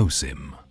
OSIM.